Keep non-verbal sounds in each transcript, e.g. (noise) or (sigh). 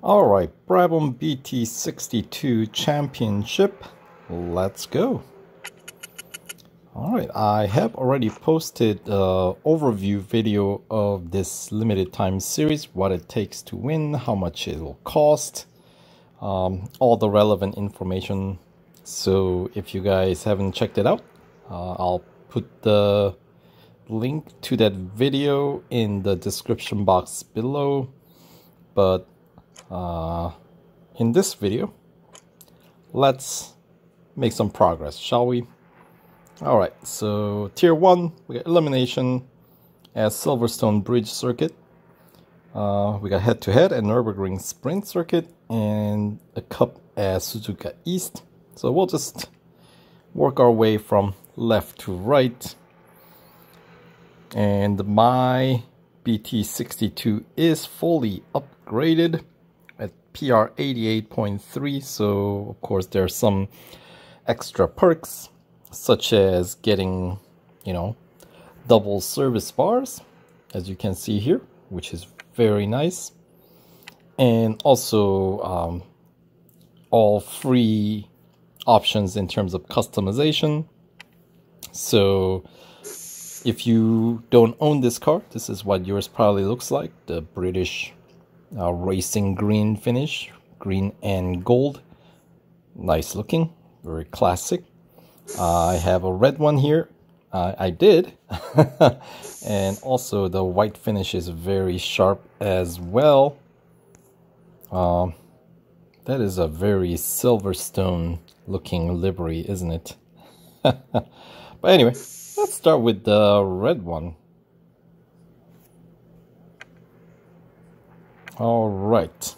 Alright, Brabham BT62 Championship. Let's go. Alright, I have already posted an overview video of this limited time series, what it takes to win, how much it will cost, um, all the relevant information. So if you guys haven't checked it out, uh, I'll put the link to that video in the description box below. But uh, in this video, let's make some progress, shall we? Alright, so tier 1, we got elimination as Silverstone Bridge Circuit. Uh, we got head-to-head -head and Nürburgring Sprint Circuit and a cup as Suzuka East. So we'll just work our way from left to right. And my BT62 is fully upgraded. PR 88.3 so of course there's some extra perks such as getting you know double service bars as you can see here which is very nice. And also um, all free options in terms of customization. So if you don't own this car this is what yours probably looks like the British uh, racing green finish green and gold. Nice looking very classic. I have a red one here. Uh, I did. (laughs) And also the white finish is very sharp as well. Um, that is a very Silverstone looking livery isn't it? (laughs) But anyway let's start with the red one All right.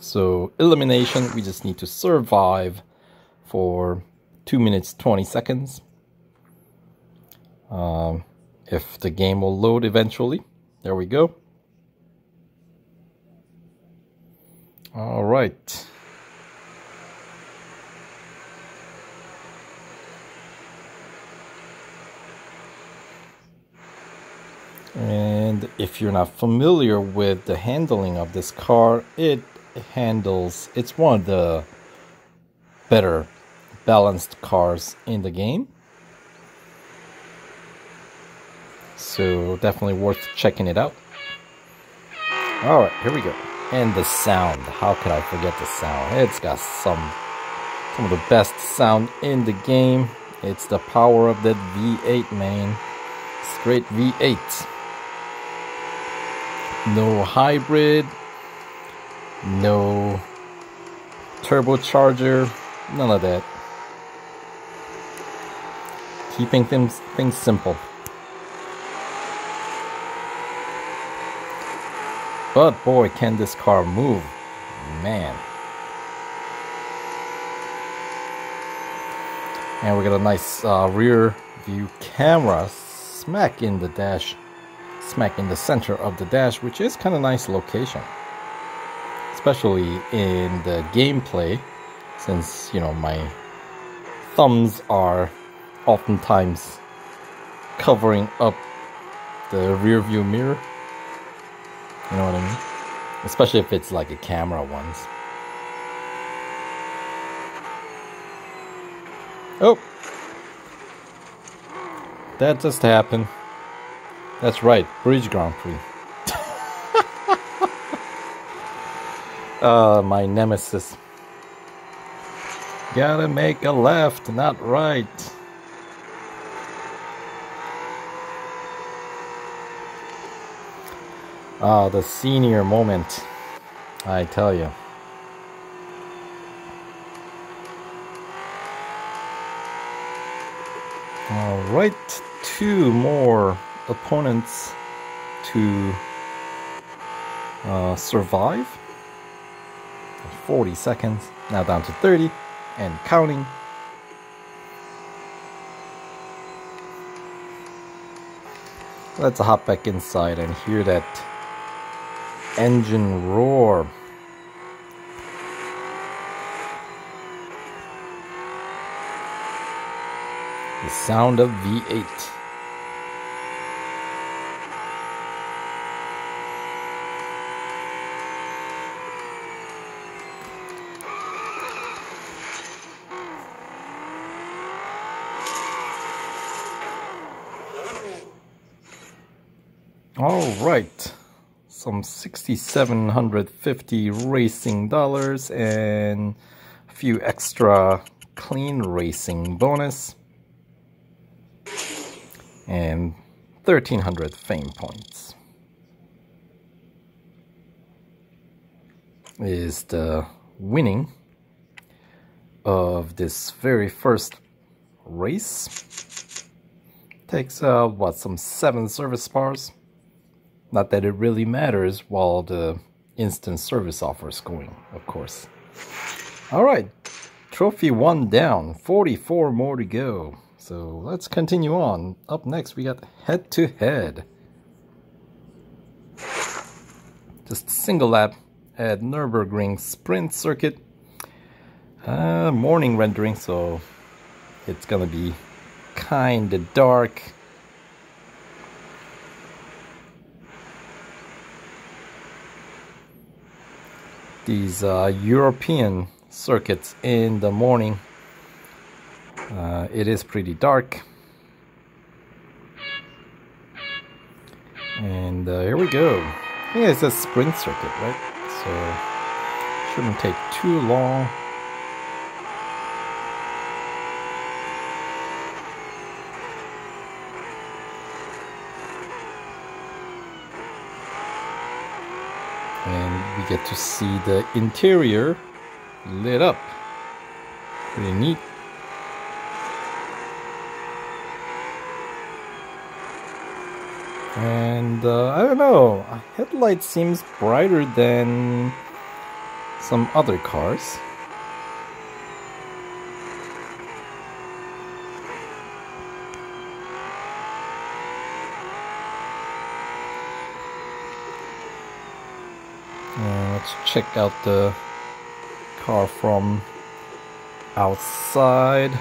So elimination, we just need to survive for 2 minutes 20 seconds. Um, if the game will load eventually. There we go. All right. And if you're not familiar with the handling of this car, it handles, it's one of the better balanced cars in the game. So definitely worth checking it out. Alright, here we go. And the sound. How could I forget the sound? It's got some some of the best sound in the game. It's the power of that V8 man. Straight V8 no hybrid, no turbocharger, none of that. Keeping things, things simple. But boy, can this car move. Man. And we got a nice uh, rear view camera smack in the dash smack in the center of the dash, which is kind of nice location. Especially in the gameplay, since, you know, my thumbs are oftentimes covering up the rear view mirror. You know what I mean? Especially if it's like a camera ones. Oh! That just happened. That's right, Bridge Grand Prix. uh, (laughs) my nemesis. Gotta make a left, not right. Ah, the senior moment. I tell you. All right, two more opponents to uh, survive. 40 seconds, now down to 30 and counting. Let's hop back inside and hear that engine roar. The sound of V8. All right, some 6,750 racing dollars and a few extra clean racing bonus and 1,300 fame points. Is the winning of this very first race. Takes uh, what some seven service bars not that it really matters while the instant service offer is going, of course. Alright, trophy one down, 44 more to go. So let's continue on. Up next we got head to head. Just single lap at Nürburgring Sprint Circuit. Uh, morning rendering, so it's gonna be kinda dark. These uh, European circuits in the morning. Uh, it is pretty dark. And uh, here we go. Think it's a sprint circuit, right? So shouldn't take too long. And we get to see the interior lit up. Pretty neat. And uh, I don't know a headlight seems brighter than some other cars Uh, let's check out the car from outside.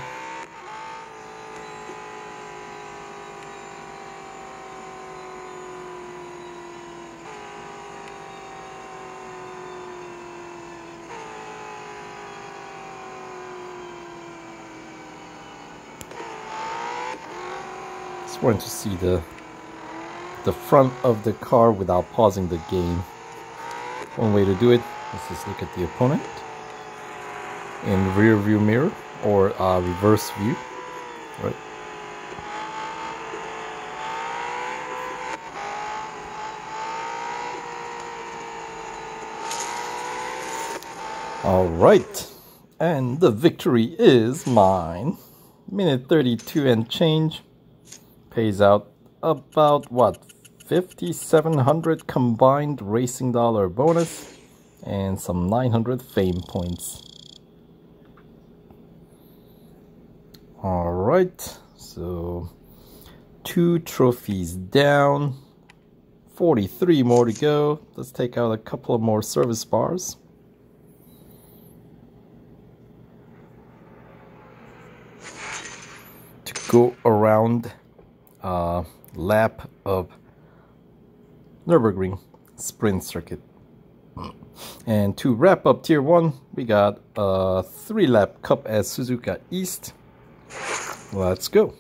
Just wanted to see the the front of the car without pausing the game. One way to do it is just look at the opponent in rear view mirror or uh, reverse view, right? All right, and the victory is mine. Minute 32 and change pays out about what 5700 combined racing dollar bonus and some 900 fame points. Alright, so two trophies down, 43 more to go. Let's take out a couple of more service bars. To go around uh, lap of Nürburgring Sprint Circuit. And to wrap up Tier 1, we got a 3-lap cup at Suzuka East. Let's go.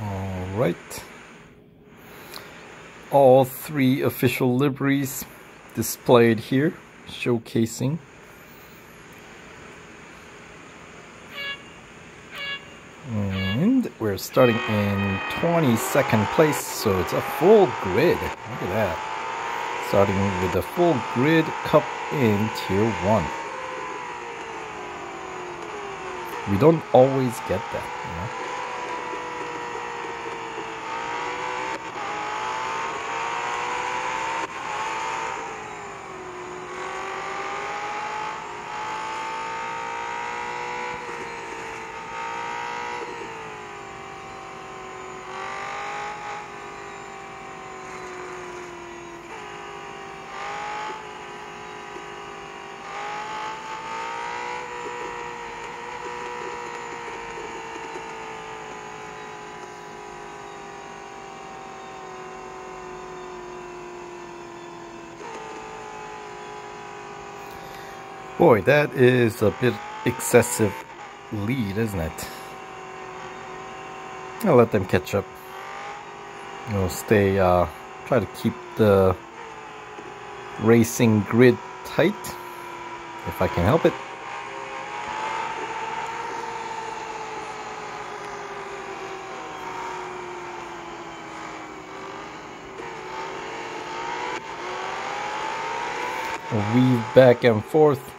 All right all three official liveries displayed here, showcasing. And we're starting in 22nd place, so it's a full grid. Look at that. Starting with a full grid cup in Tier 1. We don't always get that, you know? Boy, that is a bit excessive lead, isn't it? I'll let them catch up. I'll stay, uh, try to keep the racing grid tight if I can help it. weave back and forth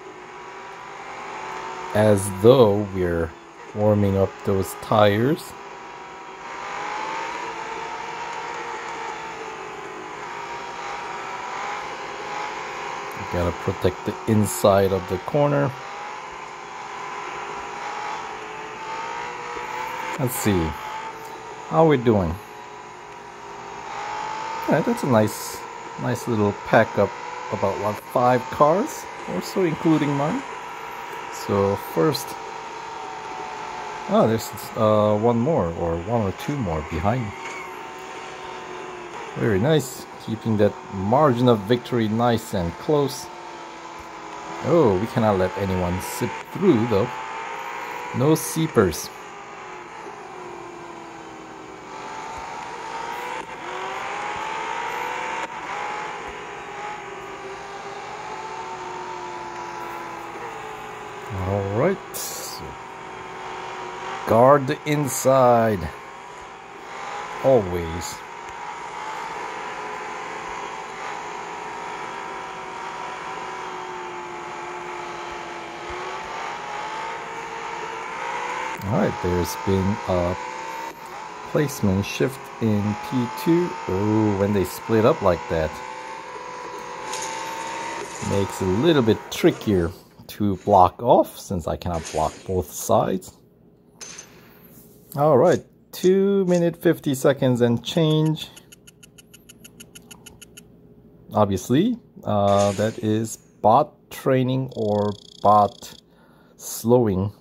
as though we're warming up those tires. Gotta protect the inside of the corner. Let's see. How we're doing? Alright, that's a nice nice little pack up about what five cars or so including mine. So first Oh there's uh, one more or one or two more behind. Very nice keeping that margin of victory nice and close. Oh, we cannot let anyone sip through though. No seepers. Alright. Guard the inside. Always. Alright, there's been a placement shift in P2. Oh, when they split up like that. Makes it a little bit trickier to block off since I cannot block both sides. Alright, 2 minute 50 seconds and change. Obviously, uh, that is bot training or bot slowing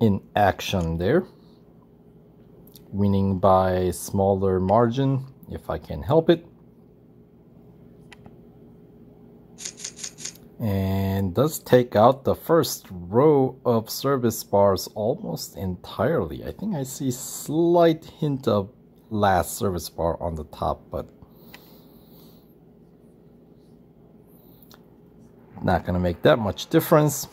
in action there. Winning by smaller margin if I can help it. And does take out the first row of service bars almost entirely. I think I see slight hint of last service bar on the top, but not gonna make that much difference.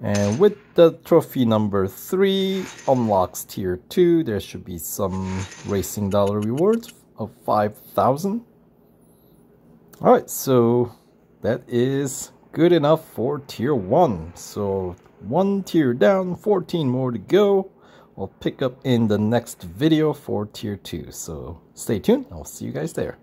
And with the trophy number 3 unlocks tier 2, there should be some racing dollar rewards of 5,000. Alright, so that is good enough for tier 1. So one tier down, 14 more to go. We'll pick up in the next video for tier 2. So stay tuned, I'll see you guys there.